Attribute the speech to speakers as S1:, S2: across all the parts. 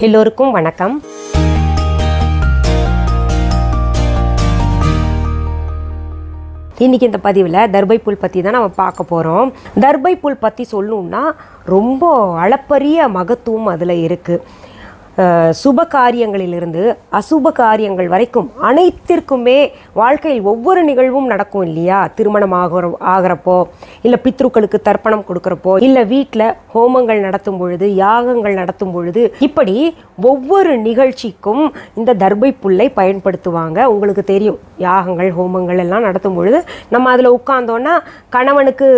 S1: எல்லோருக்கும் வணக்கம். இன்னைக்கு இந்த பதிவில் தர்பை புல் பற்றி தான் நம்ம பார்க்க போகிறோம் தர்பை புல் பற்றி சொல்லணும்னா ரொம்ப அளப்பரிய மகத்துவம் அதில் இருக்குது சுப காரியங்களிலிருந்து அசுப காரியங்கள் வரைக்கும் அனைத்திற்குமே வாழ்க்கையில் ஒவ்வொரு நிகழ்வும் நடக்கும் இல்லையா? திருமணம் ஆகிற ஆகிறப்போ இல்லை பித்ருக்களுக்கு தர்ப்பணம் கொடுக்குறப்போ இல்லை வீட்டில் ஹோமங்கள் நடத்தும் பொழுது யாகங்கள் நடத்தும் பொழுது இப்படி ஒவ்வொரு நிகழ்ச்சிக்கும் இந்த தர்பை புல்லை பயன்படுத்துவாங்க. உங்களுக்கு தெரியும் யாகங்கள் ஹோமங்கள் எல்லாம் நடத்தும் பொழுது நம்ம அதில் உட்காந்தோன்னா கணவனுக்கு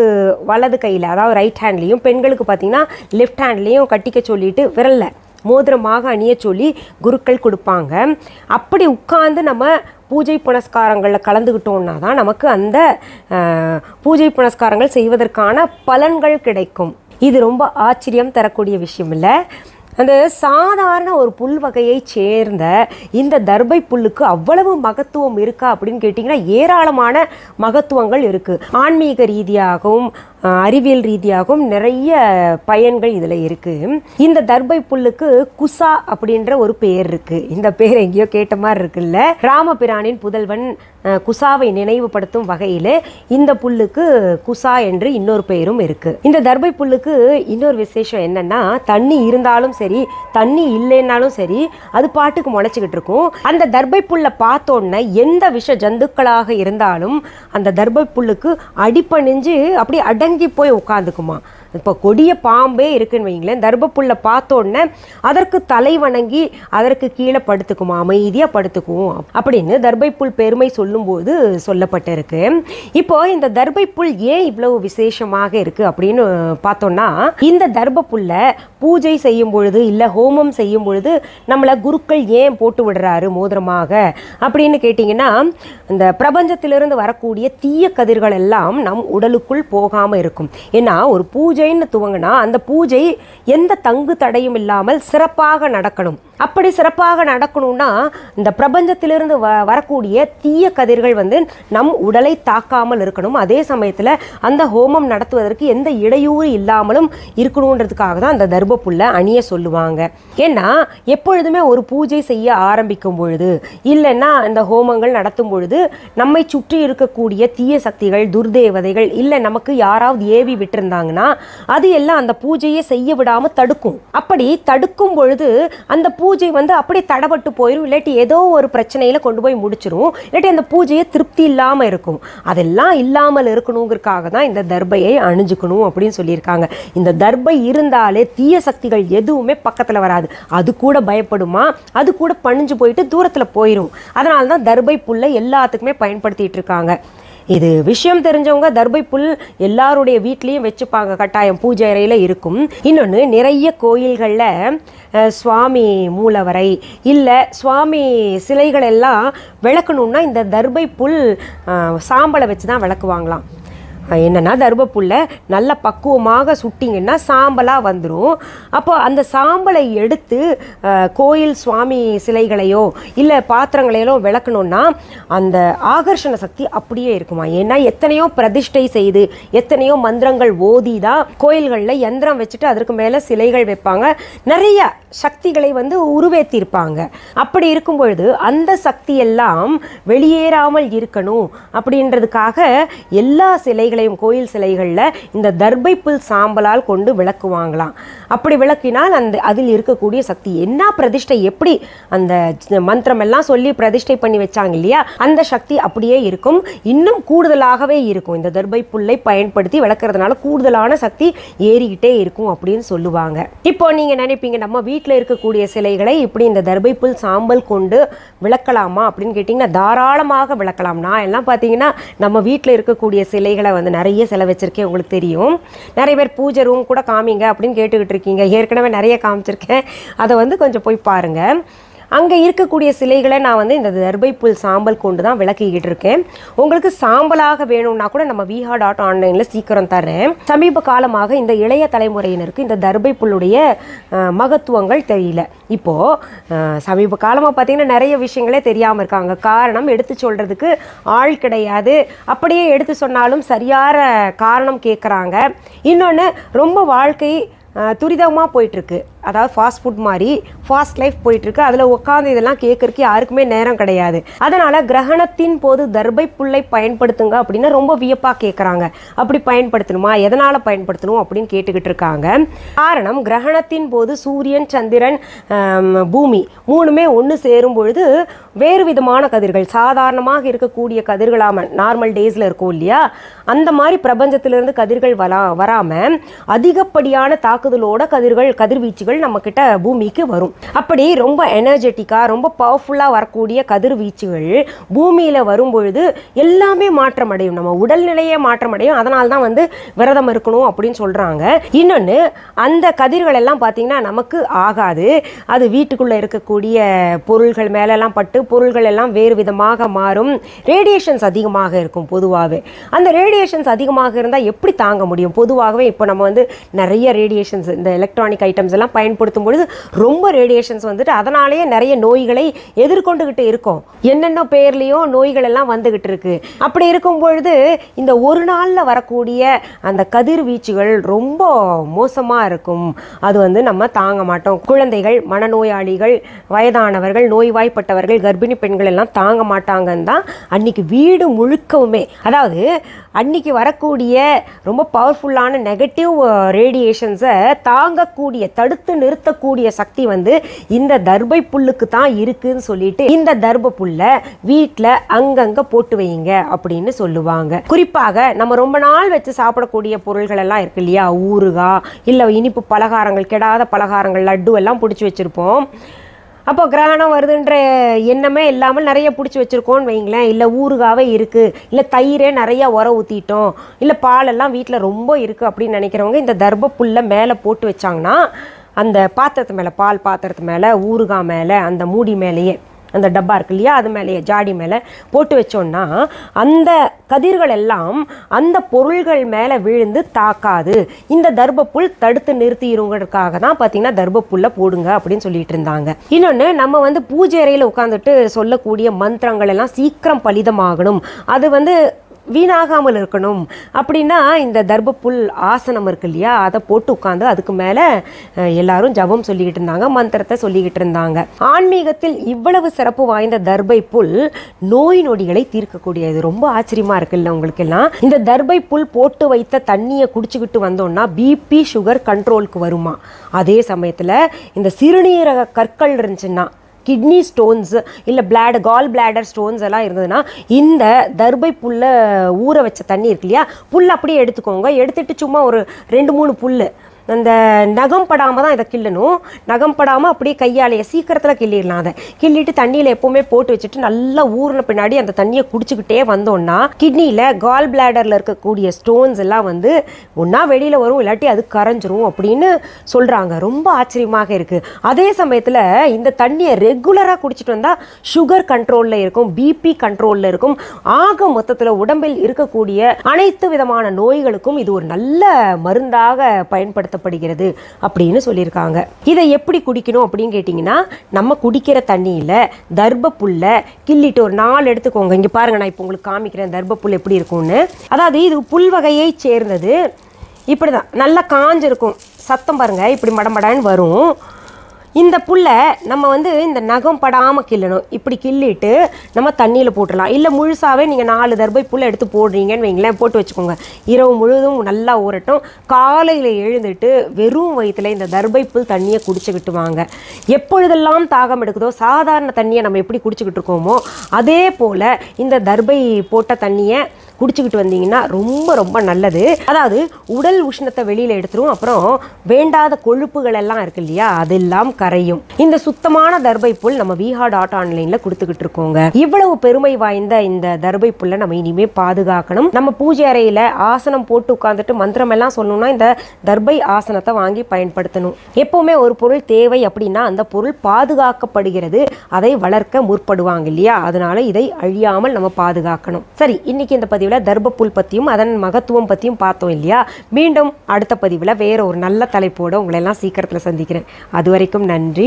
S1: வலது கையில் அதாவது ரைட் ஹேண்ட்லேயும் பெண்களுக்கு பார்த்தீங்கன்னா லெஃப்ட் ஹேண்ட்லேயும் கட்டிக்க சொல்லிட்டு விரலில் மோதிரமாக அணிய சொல்லி குருக்கள் கொடுப்பாங்க. அப்படி உட்கார்ந்து நம்ம பூஜை புனஸ்காரங்களில் கலந்துக்கிட்டோம்னா தான் நமக்கு அந்த பூஜை புனஸ்காரங்கள் செய்வதற்கான பலன்கள் கிடைக்கும். இது ரொம்ப ஆச்சரியம் தரக்கூடிய விஷயம் இல்லை. அந்த சாதாரண ஒரு புல் வகையை சேர்ந்த இந்த தர்பை புல்லுக்கு அவ்வளவு மகத்துவம் இருக்கா அப்படின்னு கேட்டிங்கன்னா ஏராளமான மகத்துவங்கள் இருக்குது ஆன்மீக ரீதியாகவும் அறிவியல் ரீதியாகவும் நிறைய பயன்கள் இதில் இருக்குது இந்த தர்பை புல்லுக்கு குசா அப்படின்ற ஒரு பேர் இருக்குது இந்த பேர் எங்கேயோ கேட்ட மாதிரி இருக்குல்ல. ராமபிரானின் புதல்வன் குசாவை நினைவுபடுத்தும் வகையில் இந்த புல்லுக்கு குசா என்று இன்னொரு பெயரும் இருக்குது இந்த தர்பை புல்லுக்கு இன்னொரு விசேஷம் என்னன்னா தண்ணி இருந்தாலும் சரி சரி தண்ணி இல்லைன்னாலும் சரி அது பாட்டுக்கு முளைச்சிக்கிட்டு இருக்கும். அந்த தர்பை புல்லை பார்த்தோன்னே எந்த விஷ ஜந்துக்களாக இருந்தாலும் அந்த தர்பை புல்லுக்கு அடிப்பணிஞ்சு அப்படியே அடங்கி போய் உட்காந்துக்குமா. இப்போ கொடிய பாம்பே இருக்குன்னு வைங்களேன் தர்பப்புல்லை பார்த்தோன்னே அதற்கு தலை வணங்கி அதற்கு கீழே படுத்துக்குமா அமைதியாக படுத்துக்குவோம் அப்படின்னு தர்பைப்புல் பெருமை சொல்லும்போது சொல்லப்பட்டிருக்கு. இப்போ இந்த தர்பைப்புல் ஏன் இவ்வளவு விசேஷமாக இருக்கு அப்படின்னு பார்த்தோம்னா இந்த தர்பப்புல்லை பூஜை செய்யும் பொழுது இல்லை ஹோமம் செய்யும் பொழுது நம்மளை குருக்கள் ஏன் போட்டு விடுறாரு மோதிரமாக? அப்படின்னு கேட்டிங்கன்னா இந்த பிரபஞ்சத்திலிருந்து வரக்கூடிய தீய கதிர்கள் எல்லாம் நம் உடலுக்குள் போகாமல் இருக்கும். ஏன்னா ஒரு பூஜைன்னு துவங்கினா அந்த பூஜை எந்த தங்கு தடையும் இல்லாமல் சிறப்பாக நடக்கணும். அப்படி சிறப்பாக நடக்கணும்னா இந்த பிரபஞ்சத்திலிருந்து வ வரக்கூடிய தீய கதிர்கள் வந்து நம் உடலை தாக்காமல் இருக்கணும். அதே சமயத்தில் அந்த ஹோமம் நடத்துவதற்கு எந்த இடையூறு இல்லாமலும் இருக்கணுன்றதுக்காக தான் அந்த தர்பப்புல்லை அணிய சொல்லுவாங்க. ஏன்னா எப்பொழுதுமே ஒரு பூஜை செய்ய ஆரம்பிக்கும் பொழுது இல்லைன்னா இந்த ஹோமங்கள் நடத்தும் பொழுது நம்மை சுற்றி இருக்கக்கூடிய தீய சக்திகள் துர்தேவதைகள் இல்லை நமக்கு யாராவது ஏவி விட்டிருந்தாங்கன்னா அது எல்லாம் அந்த பூஜையை செய்ய விடாமல் தடுக்கும். அப்படி தடுக்கும் பொழுது அந்த பூஜை வந்து அப்படியே தடப்பட்டு போயிடும் இல்லாட்டி ஏதோ ஒரு பிரச்சனையில் கொண்டு போய் முடிச்சிரும். இல்லாட்டி அந்த பூஜையை திருப்தி இல்லாமல் இருக்கும். அதெல்லாம் இல்லாமல் இருக்கணுங்கிறதுக்காக தான் இந்த தர்பையை அணிஞ்சுக்கணும் அப்படின்னு சொல்லியிருக்காங்க. இந்த தர்பை இருந்தாலே தீய சக்திகள் எதுவுமே பக்கத்தில் வராது. அது கூட பயப்படுமா? அது கூட பணிஞ்சு போயிட்டு தூரத்தில் போயிடும் அதனால தான் தர்பை புல்லை எல்லாத்துக்குமே பயன்படுத்திட்டு இருக்காங்க. இது விஷயம் தெரிஞ்சவங்க தர்பை புல் எல்லாருடைய வீட்லேயும் வச்சுப்பாங்க. கட்டாயம் பூஜை அறையில் இருக்கும். இன்னொன்று நிறைய கோயில்களில் சுவாமி மூலவரை இல்லை சுவாமி சிலைகள் எல்லாம் விளக்கணுன்னா இந்த தர்பை புல் சாம்பலை வச்சு தான் விளக்குவாங்களாம். என்னென்னா தர்பப்புல்ல நல்ல பக்குவமாக சுட்டிங்கன்னா சாம்பலாக வந்துடும் அப்போ அந்த சாம்பலை எடுத்து கோயில் சுவாமி சிலைகளையோ இல்லை பாத்திரங்களையோ விளக்கணும்னா அந்த ஆகர்ஷண சக்தி அப்படியே இருக்குமா? ஏன்னா எத்தனையோ பிரதிஷ்டை செய்து எத்தனையோ மந்திரங்கள் ஓதி தான் கோயில்களில் யந்திரம் வச்சுட்டு அதற்கு மேலே சிலைகள் வைப்பாங்க. நிறைய சக்திகளை வந்து உருவேற்றிருப்பாங்க அப்படி இருக்கும் பொழுது அந்த சக்தியெல்லாம் வெளியேறாமல் இருக்கணும் அப்படின்றதுக்காக எல்லா சிலைகளையும் கோயில் சிலைகளில் இந்த தர்பை புல் சாம்பலால் கொண்டு விளக்குவாங்களாம். அப்படி விளக்கினால் அந்த அதில் இருக்கக்கூடிய சக்தி என்ன? பிரதிஷ்டை எப்படி? அந்த மந்திரம் எல்லாம் சொல்லி பிரதிஷ்டை பண்ணி வச்சாங்க இல்லையா? அந்த சக்தி அப்படியே இருக்கும். இன்னும் கூடுதலாகவே இருக்கும். இந்த தர்பை புல்லை பயன்படுத்தி விளக்குறதுனால கூடுதலான சக்தி ஏறிக்கிட்டே இருக்கும் அப்படின்னு சொல்லுவாங்க. இப்போ நீங்க நினைப்பீங்க நம்ம வீட்டில் இருக்கக்கூடிய சிலைகளை இப்படி இந்த தர்பை புல் சாம்பல் கொண்டு விளக்கலாமா அப்படின்னு கேட்டிங்கன்னா தாராளமாக விளக்கலாம். நான் எல்லாம் பார்த்தீங்கன்னா நம்ம வீட்டில் இருக்கக்கூடிய சிலைகளை வந்து நிறைய செலவச்சிருக்கேன் உங்களுக்கு தெரியும். நிறைய பேர் பூஜை ரூம் கூட காமிங்க அப்படின்னு கேட்டுக்கிட்டு இருக்கீங்க. ஏற்கனவே நிறைய காமிச்சிருக்கேன். அதை வந்து கொஞ்சம் போய் பாருங்க. அங்கே இருக்கக்கூடிய சிலைகளை நான் வந்து இந்த தர்பை புல் சாம்பல் கொண்டு தான் விளக்கிக்கிட்டு இருக்கேன். உங்களுக்கு சாம்பலாக வேணும்னா கூட நம்ம விஹா டாட் ஆன்லைனில் சீக்கிரம் தரேன் சமீப காலமாக இந்த இளைய தலைமுறையினருக்கு இந்த தர்பை புல்லுடைய மகத்துவங்கள் தெரியல. இப்போது சமீப காலமாக பார்த்தீங்கன்னா நிறைய விஷயங்களே தெரியாமல் இருக்காங்க. காரணம் எடுத்து சொல்கிறதுக்கு ஆள் கிடையாது. அப்படியே எடுத்து சொன்னாலும் சரியான காரணம் கேட்குறாங்க இன்னொன்று ரொம்ப வாழ்க்கை துரிதமாக போயிட்டுருக்கு அதாவது ஃபாஸ்ட் ஃபுட் மாதிரி ஃபாஸ்ட் லைஃப் போயிட்டுருக்கு. அதில் உட்காந்து இதெல்லாம் கேட்கறதுக்கு யாருக்குமே நேரம் கிடையாது. அதனால் கிரகணத்தின் போது தர்பை புல்லை பயன்படுத்துங்க அப்படின்னா ரொம்ப வியப்பாக கேட்குறாங்க அப்படி பயன்படுத்தணுமா? எதனால் பயன்படுத்தணும் அப்படின்னு கேட்டுக்கிட்டு இருக்காங்க. காரணம் கிரகணத்தின் போது சூரியன் சந்திரன் பூமி மூணுமே ஒன்று சேரும் பொழுது வேறு விதமான கதிர்கள் சாதாரணமாக இருக்கக்கூடிய கதிர்களாம நார்மல் டேஸில் இருக்கும் இல்லையா? அந்த மாதிரி பிரபஞ்சத்திலிருந்து கதிர்கள் வரா வராமல் அதிகப்படியான தாக்குதலோட கதிர்கள் கதிர்வீச்சுகள் நம்ம கிட்ட பூமிக்கு வரும். அப்படி ரொம்ப எனர்ஜெட்டிக்காக ரொம்ப பவர்ஃபுல்லாக வரக்கூடிய கதிர்வீச்சுகள் பூமியில் வரும்பொழுது எல்லாமே மாற்றம் அடையும் நம்ம உடல்நிலையே மாற்றம் அடையும் அதனால தான் வந்து விரதம் இருக்கணும் அப்படின்னு சொல்கிறாங்க இன்னொன்று அந்த கதிர்கள் எல்லாம் பார்த்தீங்கன்னா நமக்கு ஆகாது. அது வீட்டுக்குள்ளே இருக்கக்கூடிய பொருள்கள் மேலெல்லாம் பட்டு பொருள்கள் எல்லாம் வேறு விதமாக மாறும். ரேடியேஷன்ஸ் அதிகமாக இருக்கும் பொதுவாகவே அந்த ரேடியேஷன்ஸ் அதிகமாக இருந்தால் எப்படி தாங்க முடியும்? பொதுவாகவே இப்போ நம்ம வந்து நிறைய ரேடியேஷன்ஸ் இந்த எலக்ட்ரானிக் ஐட்டம்ஸ் எல்லாம் பயன்படுத்தும் பொழுது ரொம்ப ரேடியேஷன்ஸ் வந்துட்டு அதனாலேயே நிறைய நோய்களை எதிர்கொண்டுகிட்டு இருக்கோம். என்னென்ன பேர்லேயும் நோய்கள் எல்லாம் வந்துகிட்டு இருக்கு. அப்படி இருக்கும் பொழுது இந்த ஒரு நாளில் வரக்கூடிய அந்த கதிர்வீச்சுகள் ரொம்ப மோசமாக இருக்கும். அது வந்து நம்ம தாங்க மாட்டோம். குழந்தைகள் மனநோயாளிகள் வயதானவர்கள் நோய்வாய்ப்பட்டவர்கள் கர்ப்பிணி பெண்கள் எல்லாம் தாங்க மாட்டாங்கன்னு தான் அன்னைக்கு வீடு முழுக்கவுமே அதாவது அன்னைக்கு வரக்கூடிய ரொம்ப பவர்ஃபுல்லான நெகட்டிவ் ரேடியேஷன்ஸை தாங்கக்கூடிய தடுத்து நிறுத்தக்கூடிய சக்தி வந்து இந்த தர்பை புல்லுக்கு தான் இருக்குன்னு சொல்லிட்டு இந்த தர்ப புல்லை வீட்டில் அங்கங்க போட்டு வைங்க அப்படின்னு சொல்லுவாங்க. குறிப்பாக நம்ம ரொம்ப நாள் வச்சு சாப்பிடக்கூடிய பொருள்கள் எல்லாம் இருக்கு இல்லையா? ஊறுகாய் இல்லை இனிப்பு பலகாரங்கள் கெடாத பலகாரங்கள் லட்டு எல்லாம் பிடிச்சி வச்சுருப்போம். அப்போ கிரகணம் வருதுன்ற எண்ணமே இல்லாமல் நிறைய பிடிச்சி வச்சுருக்கோன்னு வைங்களேன். இல்லை ஊறுகாவே இருக்குது இல்லை தயிரே நிறையா உர ஊற்றிட்டோம் இல்லை பாலெல்லாம் வீட்டில் ரொம்ப இருக்குது அப்படின்னு நினைக்கிறவங்க இந்த தர்ப புல்லை மேலே போட்டு வச்சாங்கன்னா அந்த பாத்திரத்து மேலே பால் பாத்திரத்து மேலே ஊறுகாய் மேலே அந்த மூடி மேலேயே அந்த டப்பா இருக்கு இல்லையா அது மேலேயே ஜாடி மேலே போட்டு வச்சோன்னா அந்த கதிர்கள் எல்லாம் அந்த பொருள்கள் மேலே விழுந்து தாக்காது. இந்த தர்பப்புல் தடுத்து நிறுத்திடுங்கிறதுக்காக தான் பார்த்தீங்கன்னா தர்பப்புல்லை போடுங்க அப்படின்னு சொல்லிட்டு இருந்தாங்க. இன்னொன்று நம்ம வந்து பூஜை அறையில் உட்காந்துட்டு சொல்லக்கூடிய மந்திரங்கள் எல்லாம் சீக்கிரம் பலிதமாகணும். அது வந்து வீணாகாமல் இருக்கணும். அப்படின்னா இந்த தர்பப்புல் ஆசனம் இருக்கு இல்லையா? அதை போட்டு உட்காந்து அதுக்கு மேலே எல்லாரும் ஜபம் சொல்லிக்கிட்டு இருந்தாங்க மந்திரத்தை சொல்லிக்கிட்டு இருந்தாங்க. ஆன்மீகத்தில் இவ்வளவு சிறப்பு வாய்ந்த தர்பை புல் நோய் நொடிகளை தீர்க்கக்கூடியது. ரொம்ப ஆச்சரியமா இருக்குல்ல உங்களுக்கு எல்லாம் இந்த தர்பை புல் போட்டு வைத்த தண்ணியை குடிச்சுக்கிட்டு வந்தோம்னா பிபி சுகர் கண்ட்ரோலுக்கு வருமா? அதே சமயத்தில் இந்த சிறுநீரக கற்கள் இருந்துச்சுன்னா கிட்னி ஸ்டோன்ஸ் இல்லை பிளாட் கால் பிளாடர் ஸ்டோன்ஸ் எல்லாம் இருந்ததுன்னா இந்த தர்பை புல்லை ஊற வச்ச தண்ணி இருக்கு இல்லையா புல் அப்படியே எடுத்துக்கோங்க. எடுத்துட்டு சும்மா ஒரு ரெண்டு மூணு புல் அந்த நகம் படாமல் தான் இதை கிள்ளணும். நகம் படாமல் அப்படியே கையாலேயே சீக்கிரத்தில் கிள்ளிடலாம் அதை. கிள்ளிட்டு தண்ணியில் எப்போவுமே போட்டு வச்சுட்டு நல்லா ஊறின பின்னாடி அந்த தண்ணியை குடிச்சிக்கிட்டே வந்தோம்னா கிட்னியில் கால் பிளாடரில் இருக்கக்கூடிய ஸ்டோன்ஸ் எல்லாம் வந்து ஒன்றா வெளியில் வரும் இல்லாட்டி அது கரைஞ்சிரும் அப்படின்னு சொல்கிறாங்க ரொம்ப ஆச்சரியமாக இருக்குது அதே சமயத்தில் இந்த தண்ணியை ரெகுலராக குடிச்சிட்டு வந்தால் சுகர் கண்ட்ரோலில் இருக்கும் பிபி கண்ட்ரோலில் இருக்கும். ஆக மொத்தத்தில் உடம்பில் இருக்கக்கூடிய அனைத்து விதமான நோய்களுக்கும் இது ஒரு நல்ல மருந்தாக பயன்படுத்தப்படுகிறது அப்படின்னு சொல்லியிருக்காங்க. இதை எப்படி குடிக்கணும் அப்படின்னு கேட்டிங்கன்னா நம்ம குடிக்கிற தண்ணியில் தர்ப புல்லை கிள்ளிட்டு ஒரு நாலு எடுத்துக்கோங்க. இங்கே பாருங்க நான் இப்போ உங்களுக்கு காமிக்கிறேன் தர்ப புல் எப்படி இருக்கும்னு. அதாவது இது புல் வகையை சேர்ந்தது. இப்படி தான் நல்லா காஞ்சிருக்கும். சத்தம் பாருங்க இப்படி மடமடன்னு வரும். இந்த புல்லை நம்ம வந்து இந்த நகம் படாமல் கிள்ளணும். இப்படி கிள்ளிட்டு நம்ம தண்ணியில் போட்டுடலாம். இல்லை முழுசாகவே நீங்கள் நாலு தர்பை புல்லை எடுத்து போடுறீங்கன்னு வைங்களேன். போட்டு வச்சுக்கோங்க. இரவு முழுதும் நல்லா ஊறட்டும். காலையில் எழுந்துட்டு வெறும் வயிற்றில் இந்த தர்பை புல் தண்ணியை குடிச்சுக்கிட்டு வாங்க. எப்பொழுதெல்லாம் தாகம் எடுக்குதோ சாதாரண தண்ணியை நம்ம எப்படி குடிச்சுக்கிட்டு இருக்கோமோ அதே போல் இந்த தர்பை போட்ட தண்ணியை குடிச்சுக்கிட்டு வந்தீங்கன்னா ரொம்ப ரொம்ப நல்லது. அதாவது உடல் உஷ்ணத்தை வெளியில் எடுத்துரும். அப்புறம் வேண்டாத கொழுப்புகள் எல்லாம் இருக்கு இல்லையா? அதெல்லாம் கரையும். இந்த சுத்தமான தர்பை புல் நம்ம விஹா டாட் ஆன்லைனில் கொடுத்துக்கிட்டு இருக்கோங்க. இவ்வளவு பெருமை வாய்ந்த இந்த தர்பை புல்லை நம்ம இனிமே பாதுகாக்கணும். நம்ம பூஜை அறையில் ஆசனம் போட்டு உட்காந்துட்டு மந்திரம் எல்லாம் சொல்லணும்னா இந்த தர்பை ஆசனத்தை வாங்கி பயன்படுத்தணும். எப்பவுமே ஒரு பொருள் தேவை அப்படின்னா அந்த பொருள் பாதுகாக்கப்படுகிறது. அதை வளர்க்க முற்படுவாங்க இல்லையா? அதனால இதை அழியாமல் நம்ம பாதுகாக்கணும். சரி இன்னைக்கு இந்த பதிவு பதிவில் தர்பப்புல் பற்றியும் அதன் மகத்துவம் பற்றியும் பார்த்தோம் இல்லையா? மீண்டும் அடுத்த பதிவில் வேற ஒரு நல்ல தலைப்போடு உங்களெல்லாம் சீக்கிரத்தில் சந்திக்கிறேன். அது வரைக்கும் நன்றி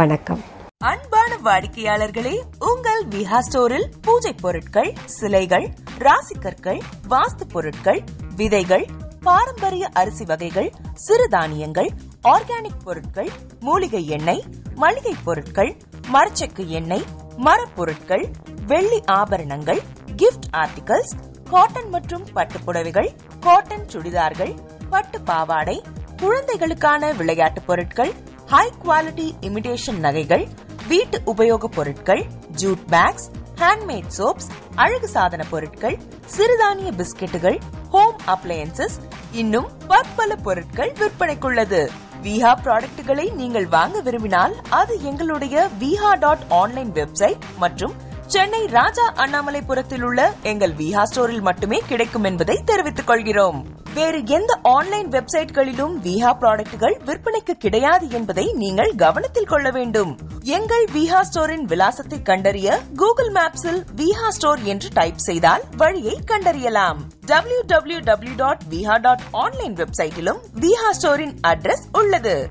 S1: வணக்கம்.
S2: அன்பான வாடிக்கையாளர்களே உங்கள் விஹா ஸ்டோரில் பூஜை பொருட்கள் சிலைகள் ராசிக்கற்கள் வாஸ்து பொருட்கள் விதைகள் பாரம்பரிய அரிசி வகைகள் சிறுதானியங்கள் ஆர்கானிக் பொருட்கள் மூலிகை எண்ணெய் மளிகை பொருட்கள் மரச்செக்கு எண்ணெய் மரப்பொருட்கள் வெள்ளி ஆபரணங்கள் கிஃப்ட் ஆர்டிகல்ஸ் காட்டன் மற்றும் பட்டு புடவைகள் காட்டன் சுடிதார்கள் பட்டு பாவாடை குழந்தைகளுக்கான விளையாட்டு பொருட்கள் ஹை குவாலிட்டி இமிடேஷன் நகைகள் வீட்டு உபயோக பொருட்கள் ஜூட் பேக்ஸ் ஹேண்ட்மேட் சோப்ஸ் அழகு சாதன பொருட்கள் சிறுதானிய பிஸ்கெட்டுகள் ஹோம் அப்ளையன்சஸ் இன்னும் பற்பல பொருட்கள் விற்பனைக்குள்ளது. விஹா ப்ராடக்ட்டுகளை நீங்கள் வாங்க விரும்பினால் அது எங்களுடைய விஹா டாட் ஆன்லைன் வெப்சைட் மற்றும் சென்னை ராஜா அண்ணாமலைபுரத்தில் உள்ள எங்கள் விஹா ஸ்டோரில் மட்டுமே கிடைக்கும் என்பதை தெரிவித்துக் கொள்கிறோம். வேறு எந்த ஆன்லைன் வெப்சைட்களிலும் விஹா ப்ராடக்ட்கள் விற்பனைக்கு கிடையாது என்பதை நீங்கள் கவனத்தில் கொள்ள வேண்டும். எங்கள் விஹா ஸ்டோரின் விலாசத்தை கண்டறிய கூகுள் மேப்ஸில் விஹா ஸ்டோர் என்று டைப் செய்தால் வழியை கண்டறியலாம். W W W dot Viha dot online வெப்சைட்டிலும் Viha ஸ்டோரின் அட்ரஸ் உள்ளது.